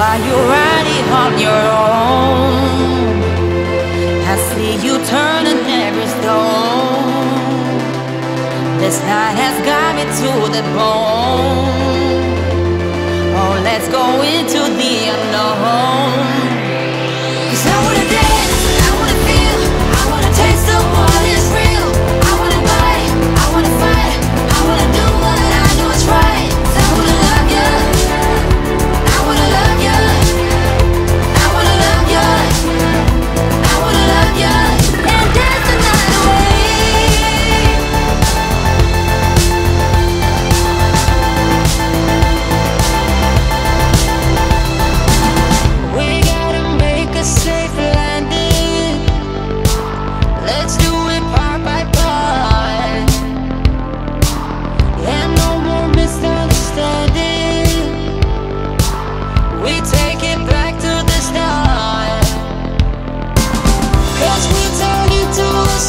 while you're riding on your own. I see you turning every stone. This night has got me to the bone. Oh, let's go into the unknown.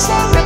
show me.